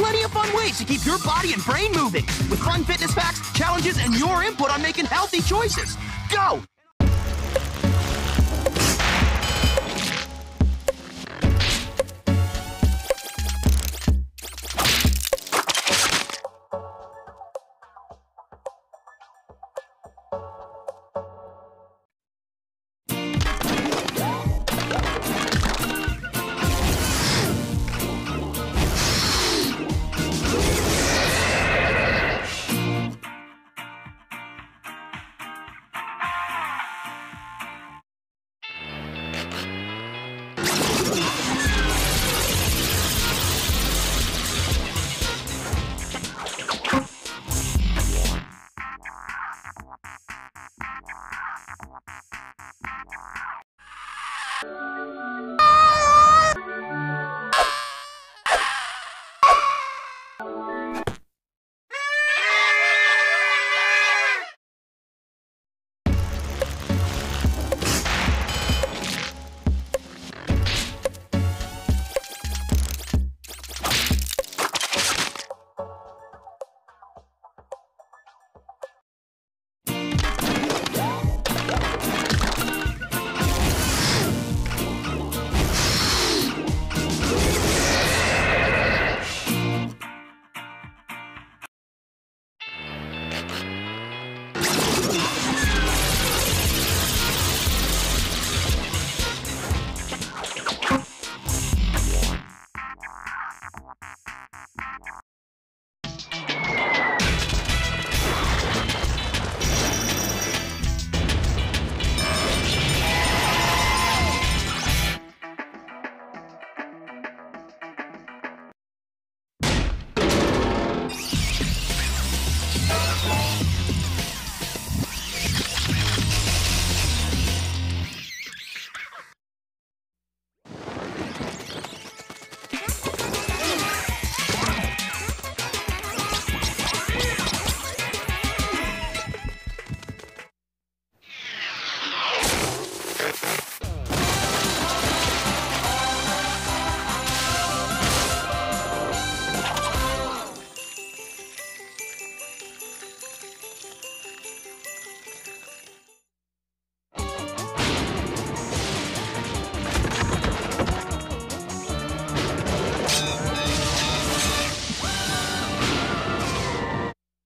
Plenty of fun ways to keep your body and brain moving with fun fitness facts, challenges, and your input on making healthy choices. Go!